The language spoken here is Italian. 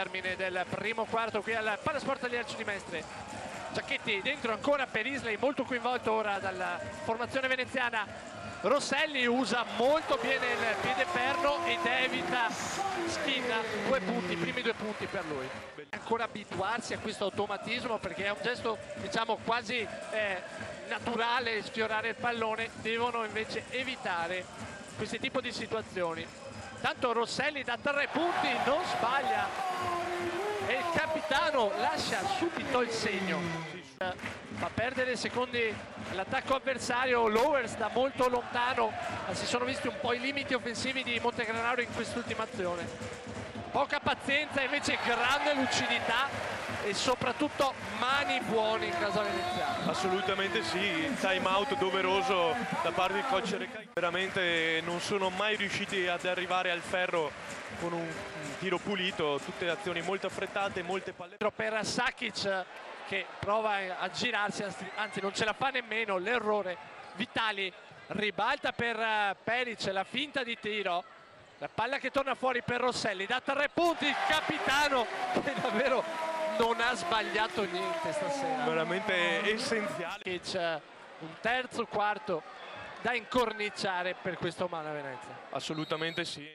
termine del primo quarto qui al Palasport agli Arci di Mestre. Giacchetti dentro ancora per Isley molto coinvolto ora dalla formazione veneziana. Rosselli usa molto bene il piede perno ed evita Due punti, i primi due punti per lui. Ancora abituarsi a questo automatismo perché è un gesto diciamo quasi eh, naturale sfiorare il pallone. Devono invece evitare questi tipi di situazioni. Tanto Rosselli da tre punti non sbaglia. E il capitano lascia subito il segno. Fa perdere secondi l'attacco avversario. Lowers da molto lontano si sono visti un po' i limiti offensivi di Montegranaro in quest'ultima azione poca pazienza invece grande lucidità e soprattutto mani buone in casa veneziana assolutamente sì time out doveroso da parte del coach Recai. Veramente non sono mai riusciti ad arrivare al ferro con un, tiro pulito tutte azioni molto affrettate molte palle. Per Sakic che prova a girarsi anzi non ce la fa nemmeno l'errore Vitali. Ribalta per eh, Peric la finta di tiro la palla che torna fuori per Rosselli da tre punti il capitano che davvero non ha sbagliato niente stasera. Veramente essenziale. Un terzo quarto da incorniciare per questo Mana Venezia assolutamente sì